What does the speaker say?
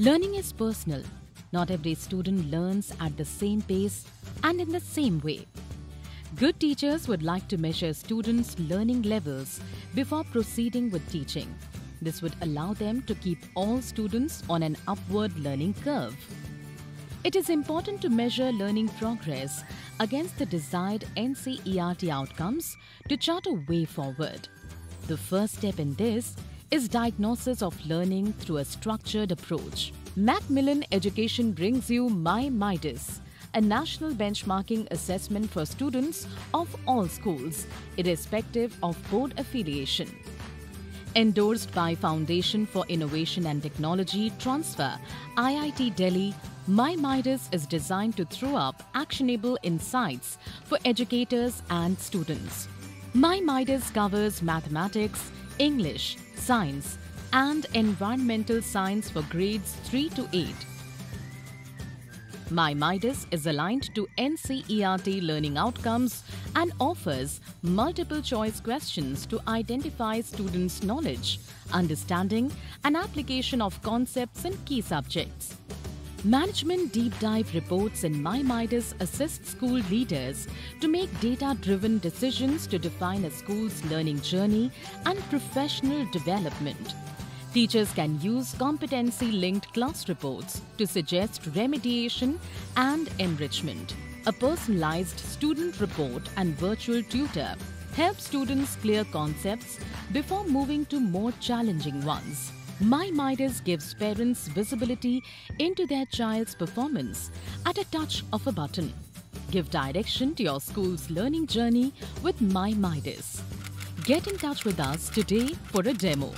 Learning is personal. Not every student learns at the same pace and in the same way. Good teachers would like to measure students' learning levels before proceeding with teaching. This would allow them to keep all students on an upward learning curve. It is important to measure learning progress against the desired NCERT outcomes to chart a way forward. The first step in this is diagnosis of learning through a structured approach. Macmillan Education brings you My Midas, a national benchmarking assessment for students of all schools, irrespective of board affiliation. Endorsed by Foundation for Innovation and Technology Transfer, IIT Delhi, My Midas is designed to throw up actionable insights for educators and students. My Midas covers mathematics, English, science, and environmental science for grades 3 to 8. My Midas is aligned to NCERT learning outcomes and offers multiple choice questions to identify students' knowledge, understanding, and application of concepts in key subjects. Management deep dive reports in MyMidas assist school leaders to make data driven decisions to define a school's learning journey and professional development. Teachers can use competency linked class reports to suggest remediation and enrichment. A personalized student report and virtual tutor help students clear concepts before moving to more challenging ones. My Midas gives parents visibility into their child's performance at a touch of a button. Give direction to your school's learning journey with My Midas. Get in touch with us today for a demo.